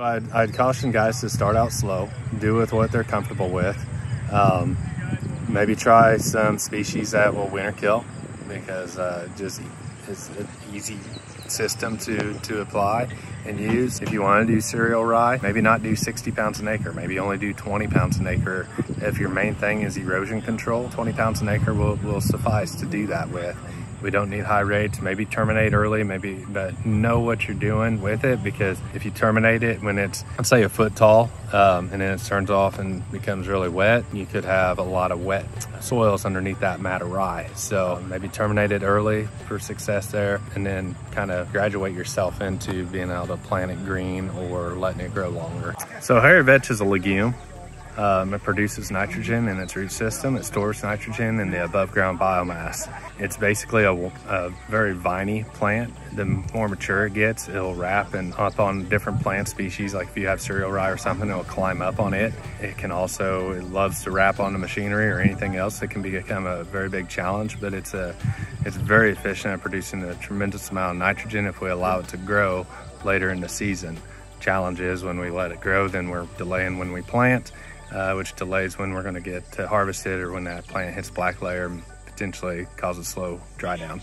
I'd, I'd, caution guys to start out slow, do with what they're comfortable with. Um, maybe try some species that will winter kill because uh, just it's an easy system to, to apply and use. If you want to do cereal rye, maybe not do 60 pounds an acre, maybe only do 20 pounds an acre. If your main thing is erosion control, 20 pounds an acre will, will suffice to do that with. We don't need high rates, maybe terminate early, maybe, but know what you're doing with it because if you terminate it when it's, let's say a foot tall, um, and then it turns off and becomes really wet, you could have a lot of wet soils underneath that mat of rye. So maybe terminate it early for success there and then kind of graduate yourself into being able to plant it green or letting it grow longer. So hairy vetch is a legume. Um, it produces nitrogen in its root system. It stores nitrogen in the above ground biomass. It's basically a, a, very viney plant. The more mature it gets, it'll wrap and up on different plant species. Like if you have cereal rye or something, it'll climb up on it. It can also, it loves to wrap on the machinery or anything else. It can become a very big challenge, but it's a, it's very efficient at producing a tremendous amount of nitrogen if we allow it to grow later in the season. Challenge is when we let it grow, then we're delaying when we plant uh, which delays when we're going to get harvested or when that plant hits black layer and potentially causes slow dry down.